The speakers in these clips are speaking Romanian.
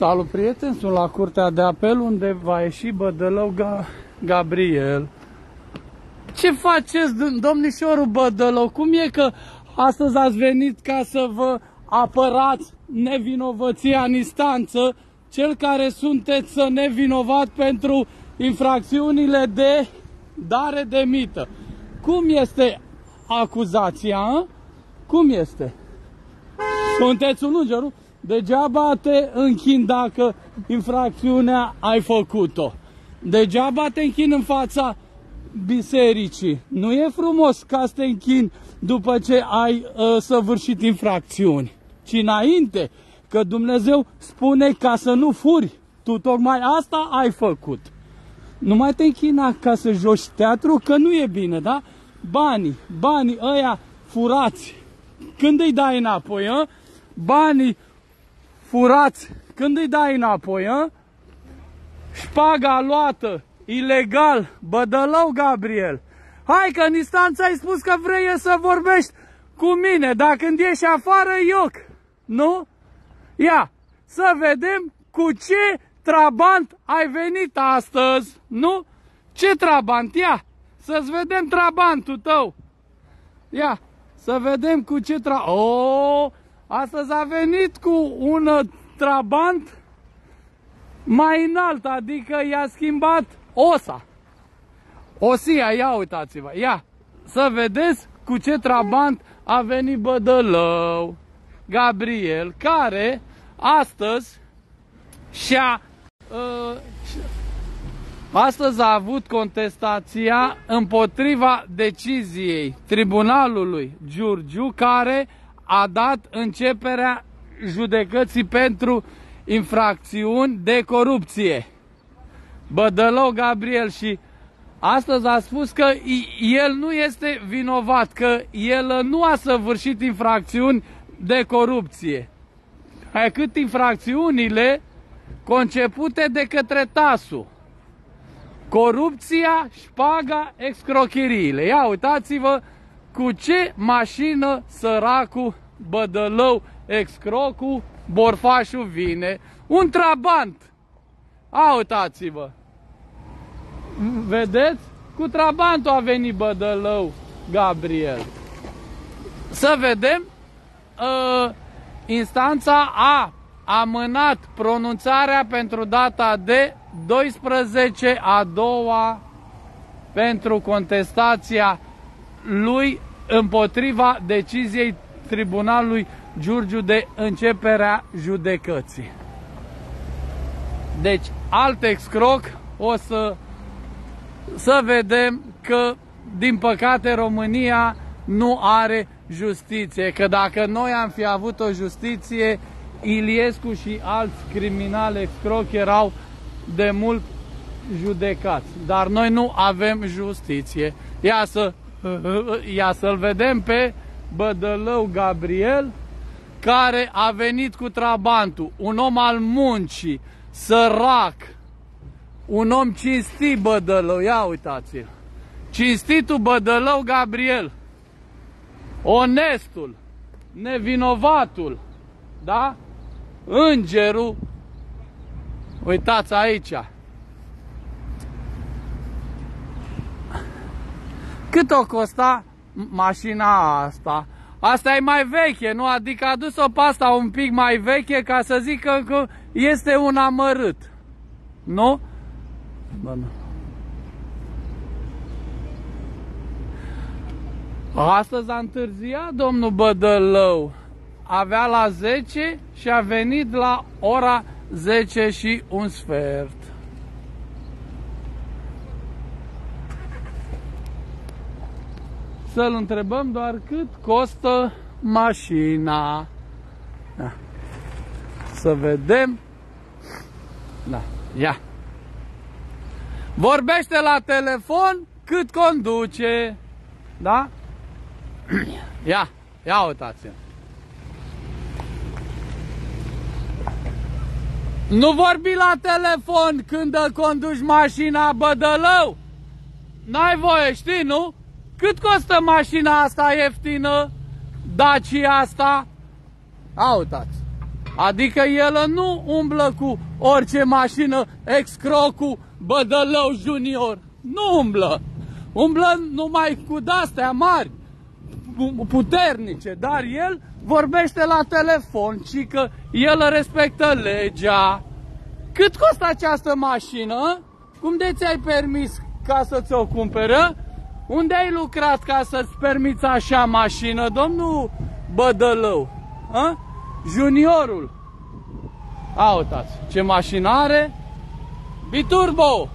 Salut prieteni, sunt la Curtea de Apel unde va ieși Bădălău Ga Gabriel. Ce faceți, domnișorul Bădălău? Cum e că astăzi ați venit ca să vă apărați nevinovăția în instanță, cel care sunteți nevinovat pentru infracțiunile de dare de mită? Cum este acuzația? A? Cum este? Sunteți un înger, nu? Degeaba te închin dacă infracțiunea ai făcut-o. Degeaba te închin în fața bisericii. Nu e frumos ca să te închin după ce ai uh, săvârșit infracțiuni, ci înainte, că Dumnezeu spune ca să nu furi. Tu tocmai asta ai făcut. Nu mai te închina ca să joci teatru, că nu e bine, da? Banii, banii ăia furați, când îi dai înapoi, a? banii furați, când îi dai înapoi, a? șpaga luată, ilegal, bădălău Gabriel. Hai că în instanță ai spus că vrei să vorbești cu mine, dar când ieși afară, ioc. Nu? Ia, să vedem cu ce trabant ai venit astăzi, nu? Ce trabant? Ia, să-ți vedem trabantul tău. Ia, să vedem cu ce tra... O, astăzi a venit cu un trabant mai înalt, adică i-a schimbat osa. Osia, ia uitați-vă, ia, să vedeți cu ce trabant a venit Bădălău, Gabriel, care astăzi și-a uh, Astăzi a avut contestația împotriva deciziei Tribunalului Giurgiu care a dat începerea judecății pentru infracțiuni de corupție. Bădălău Gabriel și astăzi a spus că el nu este vinovat, că el nu a săvârșit infracțiuni de corupție. Hai cât infracțiunile concepute de către TASU. Corupția, șpaga, excrocheriile. Ia uitați-vă cu ce mașină săracul Bădălău, excrocu, borfașul vine. Un trabant. A, uitați-vă. Vedeți? Cu trabantul a venit Bădălău Gabriel. Să vedem. Uh, instanța a amânat pronunțarea pentru data de 12 a doua pentru contestația lui împotriva deciziei Tribunalului Giurgiu de începerea judecății. Deci, alt excroc o să, să vedem că, din păcate, România nu are justiție. Că dacă noi am fi avut o justiție, Iliescu și alți criminali excroc erau de mult judecați. Dar noi nu avem justiție. Ia, să, ia să-l vedem pe Bădălău Gabriel, care a venit cu trabantul, un om al muncii, sărac, un om cinstit Bădălău, ia uitați-l. Cinstitul Bădălău Gabriel, onestul, nevinovatul, da? Îngerul, uitați aici. Cât o costa mașina asta? Asta e mai veche, nu? Adică a dus-o pe asta un pic mai veche ca să zică că este un amărât. Nu? Bă, nu. Astăzi a întârziat domnul Bădălău avea la 10 și a venit la ora 10 și un sfert. Să-l întrebăm doar cât costă mașina. Da. Să vedem. Da, ia. Vorbește la telefon cât conduce. Da? Ia, ia uitați-l. Nu vorbi la telefon când conduci mașina Bădălău. N-ai voie, știi, nu? Cât costă mașina asta ieftină? Dacia asta? A, uitați. Adică el nu umblă cu orice mașină excrocu Bădălău Junior. Nu umblă. Umblă numai cu dastea mari, puternice, dar el vorbește la telefon și că el respectă legea. Cât costă această mașină? Cum de ți-ai permis ca să ți-o cumpără? Unde ai lucrat ca să-ți permiți așa mașină, domnul Bădălău? A? Juniorul. A, uitați, ce mașină are? Biturbo!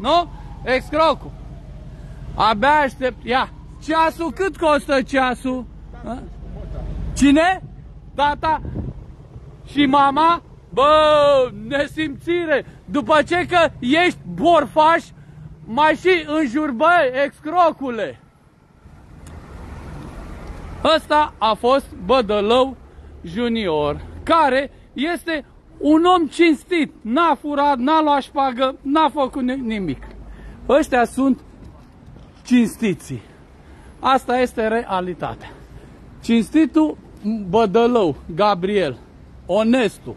Nu? Excrocu. Abia aștept. Ia, ceasul, cât costă ceasul? A? Cine? Tata? Și mama? Bă, nesimțire! După ce că ești borfaș, mai și înjur, bă, excrocule! Ăsta a fost Bădălău Junior, care este un om cinstit, n-a furat, n-a luat șpagă, n-a făcut nimic. Ăștia sunt cinstiții. Asta este realitatea. Cinstitul Bădălău, Gabriel, onestul,